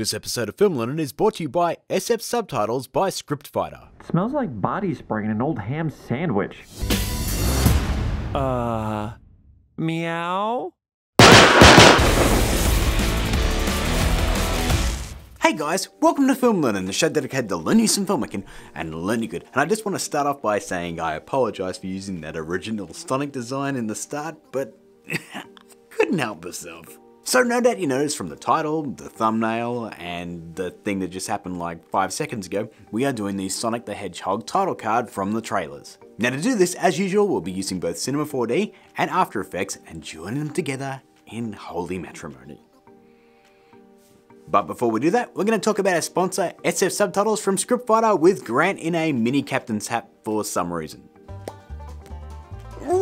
This episode of Film Learnin is brought to you by SF Subtitles by Scriptfighter. Smells like body spray in an old ham sandwich. Uh, meow? Hey guys, welcome to Film Learnin, the show dedicated to learning some filmmaking and learning good. And I just want to start off by saying I apologise for using that original Sonic design in the start, but couldn't help myself. So no doubt you noticed from the title, the thumbnail, and the thing that just happened like 5 seconds ago, we are doing the Sonic the Hedgehog title card from the trailers. Now to do this, as usual, we'll be using both Cinema 4D and After Effects and joining them together in holy matrimony. But before we do that, we're going to talk about our sponsor, SF Subtitles from Scriptfighter with Grant in a mini captain's hat for some reason.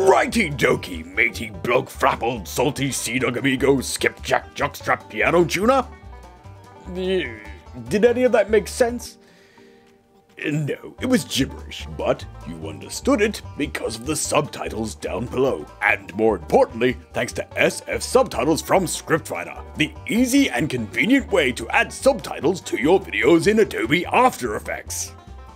Righty dokey, matey blog flappled, salty sea dog amigo, skipjack jockstrap piano tuner? Did any of that make sense? No, it was gibberish, but you understood it because of the subtitles down below. And more importantly, thanks to SF Subtitles from Scriptfighter, the easy and convenient way to add subtitles to your videos in Adobe After Effects.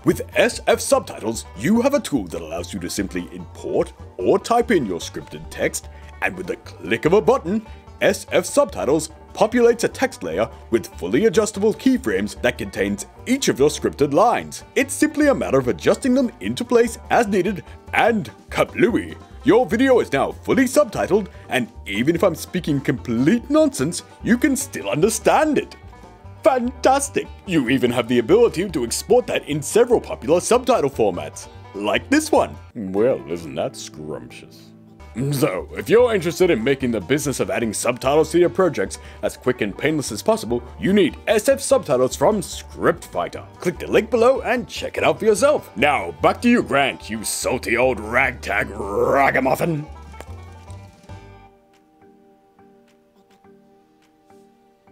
With SF Subtitles, you have a tool that allows you to simply import or type in your scripted text, and with the click of a button, SF Subtitles populates a text layer with fully adjustable keyframes that contains each of your scripted lines. It's simply a matter of adjusting them into place as needed, and kablooey! Your video is now fully subtitled, and even if I'm speaking complete nonsense, you can still understand it. Fantastic! You even have the ability to export that in several popular subtitle formats, like this one. Well, isn't that scrumptious? So, if you're interested in making the business of adding subtitles to your projects as quick and painless as possible, you need SF subtitles from Scriptfighter. Click the link below and check it out for yourself. Now, back to you, Grant, you salty old ragtag ragamuffin.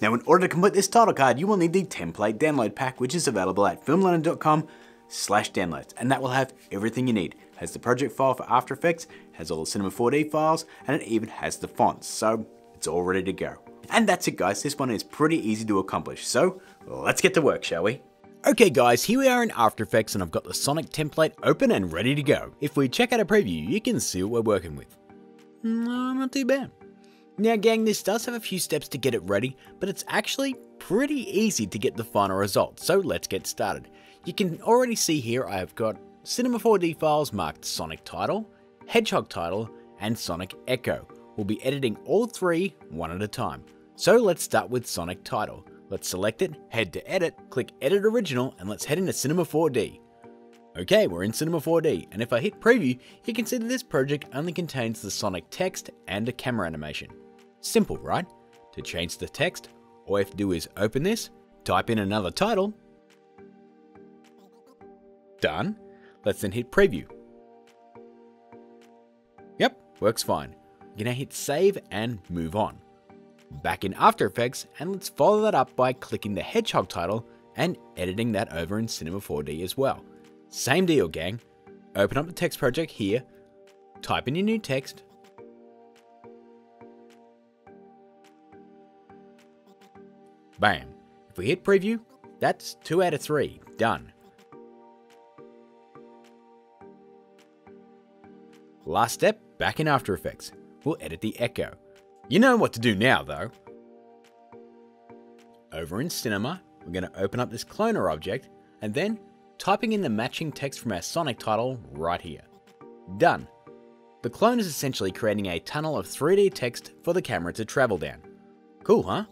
Now in order to complete this title card, you will need the template download pack, which is available at filmlearnin.com slash downloads, and that will have everything you need. It has the project file for After Effects, has all the Cinema 4D files, and it even has the fonts, so it's all ready to go. And that's it guys, this one is pretty easy to accomplish, so let's get to work, shall we? Okay guys, here we are in After Effects and I've got the Sonic template open and ready to go. If we check out a preview, you can see what we're working with. No, not too bad. Now gang, this does have a few steps to get it ready, but it's actually pretty easy to get the final result, so let's get started. You can already see here I have got Cinema 4D files marked Sonic Title, Hedgehog Title, and Sonic Echo. We'll be editing all three one at a time. So let's start with Sonic Title. Let's select it, head to Edit, click Edit Original, and let's head into Cinema 4D. Okay, we're in Cinema 4D, and if I hit preview, you can see that this project only contains the Sonic text and a camera animation. Simple, right? To change the text, all you have to do is open this, type in another title, done. Let's then hit preview. Yep, works fine. Gonna hit save and move on. Back in After Effects, and let's follow that up by clicking the Hedgehog title and editing that over in Cinema 4D as well. Same deal, gang. Open up the text project here, type in your new text, Bam. If we hit preview, that's 2 out of 3. Done. Last step, back in After Effects. We'll edit the echo. You know what to do now though. Over in Cinema, we're going to open up this cloner object and then typing in the matching text from our Sonic title right here. Done. The clone is essentially creating a tunnel of 3D text for the camera to travel down. Cool, huh?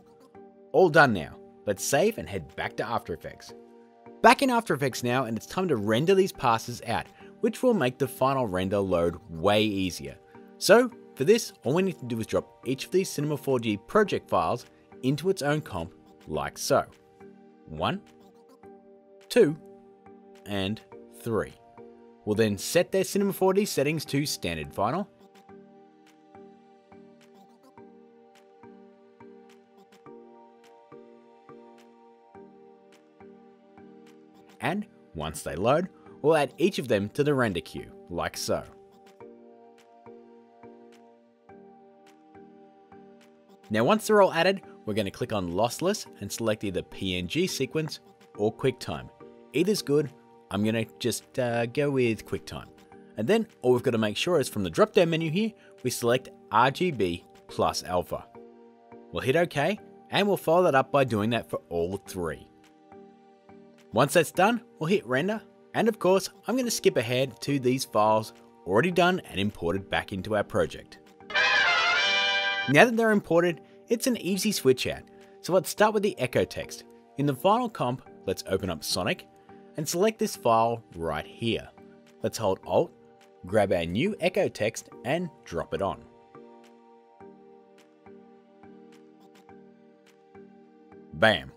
All done now. Let's save and head back to After Effects. Back in After Effects now and it's time to render these passes out, which will make the final render load way easier. So for this, all we need to do is drop each of these Cinema 4D project files into its own comp like so. One, two, and three. We'll then set their Cinema 4D settings to standard final and once they load, we'll add each of them to the render queue, like so. Now once they're all added, we're going to click on lossless and select either PNG sequence or QuickTime. Either's good, I'm going to just uh, go with QuickTime. And then all we've got to make sure is from the drop down menu here, we select RGB plus alpha. We'll hit OK, and we'll follow that up by doing that for all three. Once that's done, we'll hit render, and of course, I'm going to skip ahead to these files already done and imported back into our project. Now that they're imported, it's an easy switch out. So let's start with the echo text. In the final comp, let's open up Sonic and select this file right here. Let's hold Alt, grab our new echo text and drop it on. Bam.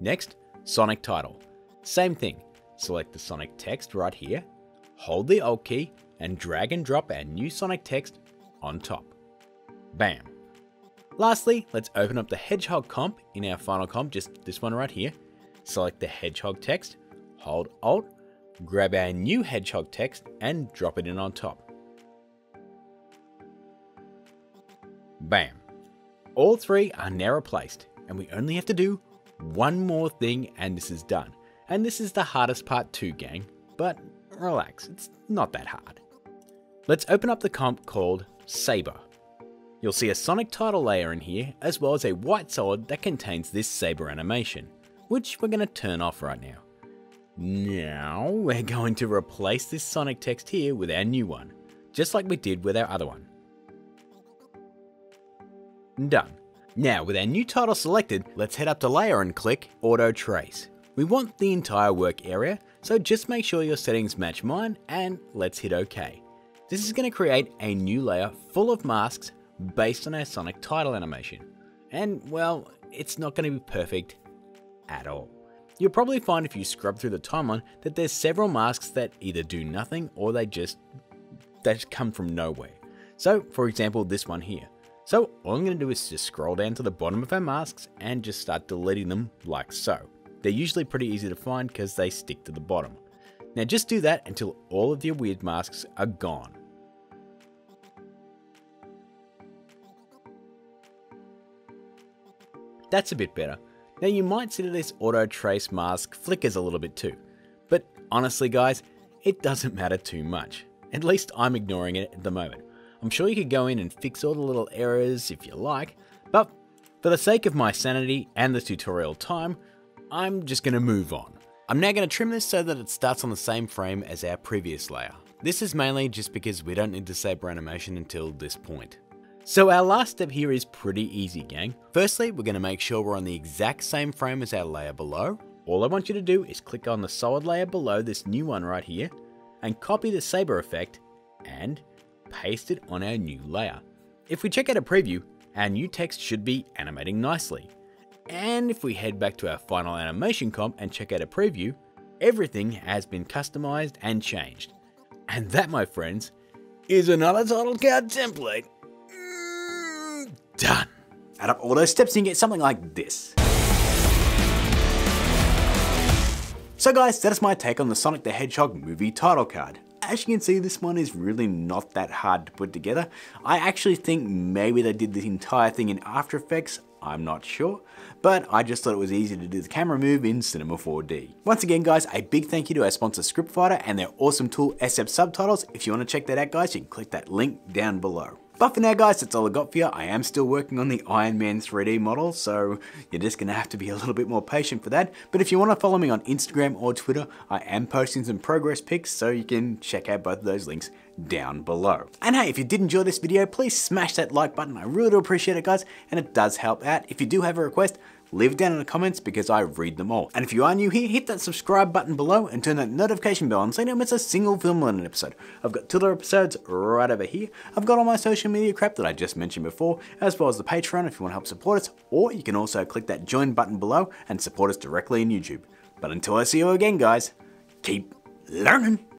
Next, Sonic title. Same thing. Select the Sonic text right here, hold the Alt key and drag and drop our new Sonic text on top. Bam. Lastly, let's open up the Hedgehog comp in our final comp, just this one right here. Select the Hedgehog text, hold Alt, grab our new Hedgehog text and drop it in on top. Bam. All three are now replaced and we only have to do one more thing and this is done. And this is the hardest part too, gang, but relax, it's not that hard. Let's open up the comp called Saber. You'll see a Sonic title layer in here, as well as a white solid that contains this Saber animation, which we're going to turn off right now. Now, we're going to replace this Sonic text here with our new one, just like we did with our other one. Done. Now, with our new title selected, let's head up to Layer and click Auto Trace. We want the entire work area, so just make sure your settings match mine and let's hit OK. This is going to create a new layer full of masks based on our Sonic title animation. And well, it's not going to be perfect at all. You'll probably find if you scrub through the timeline that there's several masks that either do nothing or they just they just come from nowhere. So, for example, this one here. So, all I'm going to do is just scroll down to the bottom of our masks and just start deleting them like so. They're usually pretty easy to find because they stick to the bottom. Now just do that until all of your weird masks are gone. That's a bit better. Now you might see that this auto trace mask flickers a little bit too, but honestly guys, it doesn't matter too much. At least I'm ignoring it at the moment. I'm sure you could go in and fix all the little errors if you like, but for the sake of my sanity and the tutorial time, I'm just going to move on. I'm now going to trim this so that it starts on the same frame as our previous layer. This is mainly just because we don't need to Saber animation until this point. So our last step here is pretty easy gang. Firstly, we're going to make sure we're on the exact same frame as our layer below. All I want you to do is click on the solid layer below this new one right here and copy the saber effect and paste it on our new layer. If we check out a preview, our new text should be animating nicely. And if we head back to our final animation comp and check out a preview, everything has been customized and changed. And that, my friends, is another title card template. Mm, done. Add up all those steps and you get something like this. So guys, that is my take on the Sonic the Hedgehog movie title card. As you can see, this one is really not that hard to put together. I actually think maybe they did the entire thing in After Effects, I'm not sure, but I just thought it was easy to do the camera move in Cinema 4D. Once again guys, a big thank you to our sponsor Scriptfighter and their awesome tool SF Subtitles. If you want to check that out guys, you can click that link down below. But for now guys, that's all I got for you. I am still working on the Iron Man 3D model, so you're just going to have to be a little bit more patient for that. But if you want to follow me on Instagram or Twitter, I am posting some progress pics, so you can check out both of those links down below. And hey, if you did enjoy this video, please smash that like button. I really do appreciate it guys, and it does help out. If you do have a request, leave it down in the comments because I read them all. And if you are new here, hit that subscribe button below and turn that notification bell on so you don't miss a single Film Learnin episode. I've got two other episodes right over here. I've got all my social media crap that I just mentioned before, as well as the Patreon if you want to help support us, or you can also click that join button below and support us directly in YouTube. But until I see you again guys, keep learning.